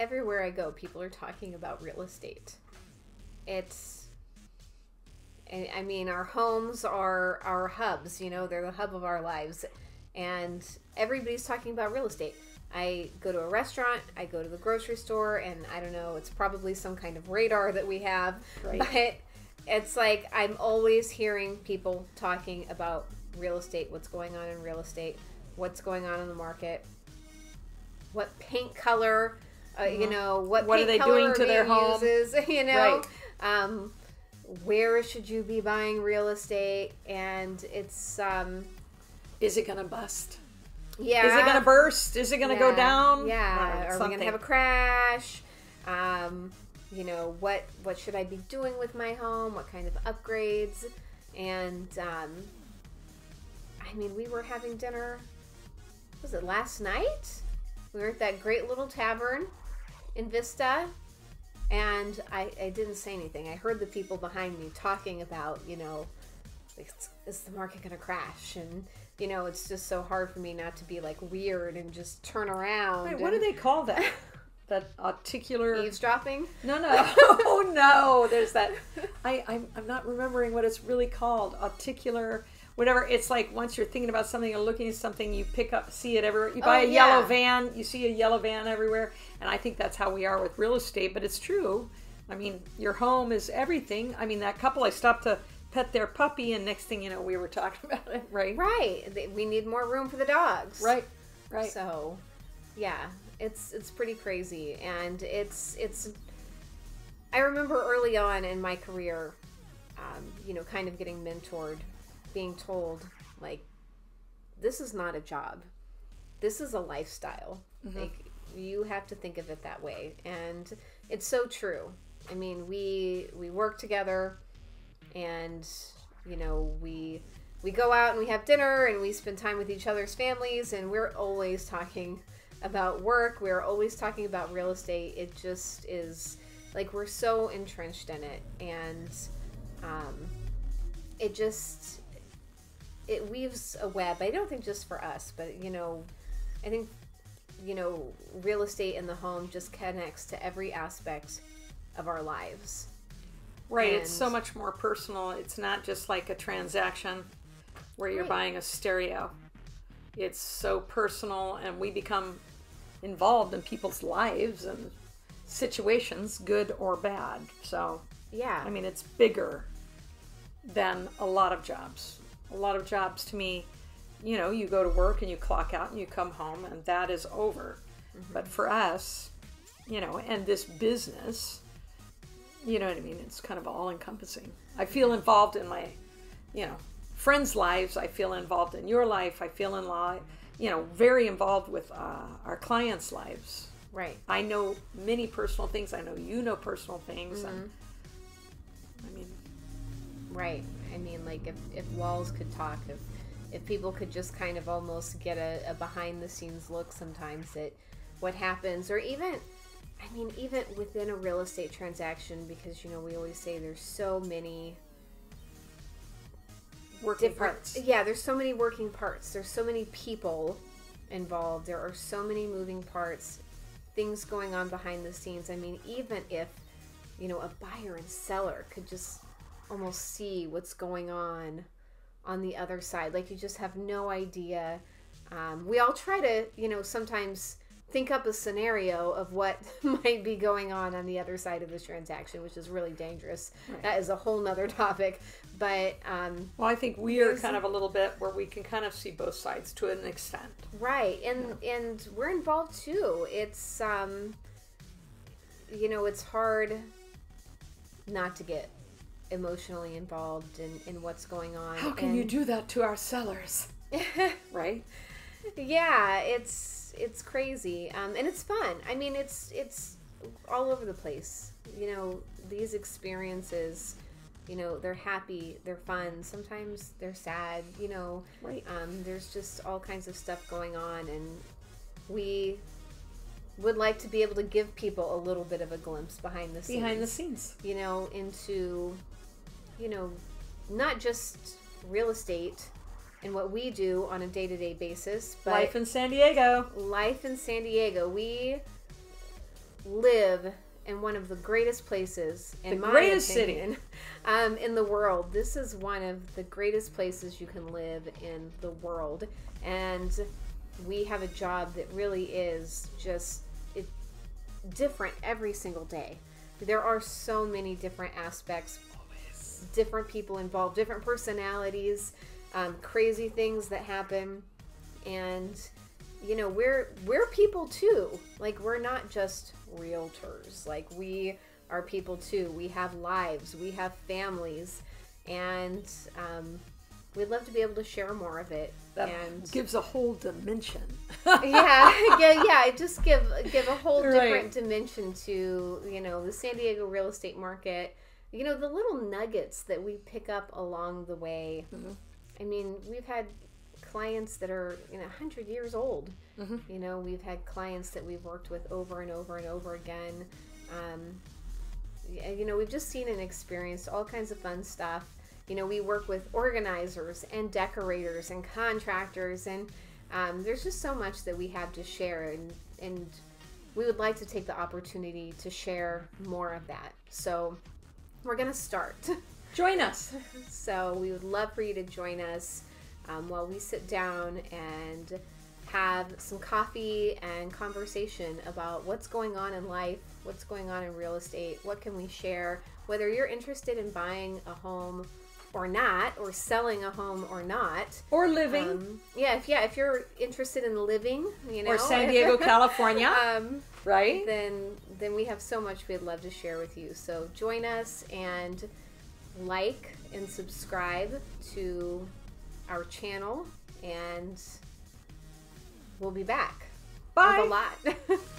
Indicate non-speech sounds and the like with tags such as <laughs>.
everywhere I go, people are talking about real estate. It's, I mean, our homes are our hubs. You know, they're the hub of our lives, and everybody's talking about real estate. I go to a restaurant, I go to the grocery store, and I don't know, it's probably some kind of radar that we have, Right. but it's like I'm always hearing people talking about real estate, what's going on in real estate, what's going on in the market, what paint color, uh, you know, what. What are they doing to their home? uses, <laughs> you know, um, where should you be buying real estate, and it's um, Is it gonna bust? yeah, Is it gonna burst? Is it gonna go down? Yeah. Right, Are we something. gonna have a crash? Um, you know what? What should I be doing with my home? What kind of upgrades? And um, I mean, we were having dinner. Was it last night? We were at that great little tavern in Vista, and I, I didn't say anything. I heard the people behind me talking about, you know, is, is the market going to crash? And, you know, it's just so hard for me not to be like weird and just turn around. Wait, what do they call that? <laughs> that articular. Eavesdropping? No, no. <laughs> oh no. There's that. I I'm, I'm not remembering what it's really called. Articular. Whatever. It's like once you're thinking about something or looking at something, you pick up, see it everywhere. You buy Oh, a yellow van, you see a yellow van everywhere, and I think that's how we are with real estate. But it's true. I mean, your home is everything. I mean, that couple I stopped to pet their puppy, and next thing you know, we were <laughs> talking about it. Right. Right. We need more room for the dogs. Right. Right. So, yeah, it's it's pretty crazy, and it's it's. I remember early on in my career, um, you know, kind of getting mentored, being told like, this is not a job, this is a lifestyle. Like you have to think of it that way, and it's so true. I mean, we we work together, and you know we we go out and we have dinner and we spend time with each other's families and we're always talking about work. We're always talking about real estate. It just is like we're so entrenched in it. And um, it just it weaves a web i don't think just for us but you know i think you know real estate in the home just connects to every aspect of our lives Right, it's so much more personal. It's not just like a transaction where you're Right. buying a stereo. It's so personal, and we become involved in people's lives and situations, good or bad. So, yeah I mean, it's bigger than a lot of jobs. A lot of jobs to me, you know, you go to work and you clock out and you come home, and that is over. But for us, you know, and this business, you know what I mean? It's kind of all encompassing. I feel involved in my, you know, friends' lives. I feel involved in your life. I feel in law, you know, very involved with uh, our clients' lives. right I know many personal things. I know you know personal things. And, I mean, Right. I mean, like if, if walls could talk, if if people could just kind of almost get a, a behind the scenes look sometimes at what happens, or even, I mean, even within a real estate transaction, because you know we always say there's so many working different. parts. Yeah, there's so many working parts. There's so many people involved. There are so many moving parts, things going on behind the scenes. I mean, even if you know a buyer and seller could just almost see what's going on on the other side, like you just have no idea. Um, we all try to, you know, sometimes think up a scenario of what <laughs> might be going on on the other side of this transaction, which is really dangerous. That is a whole nother topic. But um, Well, I think we are kind of a little bit where we can kind of see both sides to an extent. Right, and and we're involved too. It's um, you know, it's hard not to get emotionally involved in in what's going on. How can you do that to our sellers? <laughs> right? yeah, it's it's crazy, um, and it's fun. I mean, it's it's all over the place. You know, these experiences. You know, they're happy, they're fun. Sometimes they're sad. You know, Right. Um, there's just all kinds of stuff going on, and we would like to be able to give people a little bit of a glimpse behind the scenes. Behind the scenes. you know, into, you know, not just real estate and what we do on a day to day basis, but Life in San Diego. life in San Diego. We live in one of the greatest places in The my greatest opinion, <laughs> um, in the world. This is one of the greatest places you can live in the world, and we have a job that really is just it, different every single day. There are so many different aspects, different people involved, different personalities, um, crazy things that happen, and you know we're we're people too. Like we're not just realtors. Like we are people too. We have lives, we have families, and um, we'd love to be able to share more of it. That and gives a whole dimension. <laughs> yeah, yeah, yeah. it Just give give a whole Right. different dimension to you know the San Diego real estate market. You know the little nuggets that we pick up along the way. I mean, we've had clients that are you know 100 years old. You know, we've had clients that we've worked with over and over and over again. Um, you know, we've just seen and experienced all kinds of fun stuff. You know, we work with organizers and decorators and contractors, and um, there's just so much that we have to share, and and we would like to take the opportunity to share more of that. So we're gonna start. <laughs> Join us. <laughs> So we would love for you to join us um, while we sit down and have some coffee and conversation about what's going on in life, what's going on in real estate, what can we share, whether you're interested in buying a home or not, or selling a home or not. Or living. Um, yeah, if yeah, if you're interested in living, you know, or San Diego, <laughs> California. um, right? then then we have so much we'd love to share with you. So join us and like and subscribe to our channel and we'll be back Bye. with a lot. <laughs>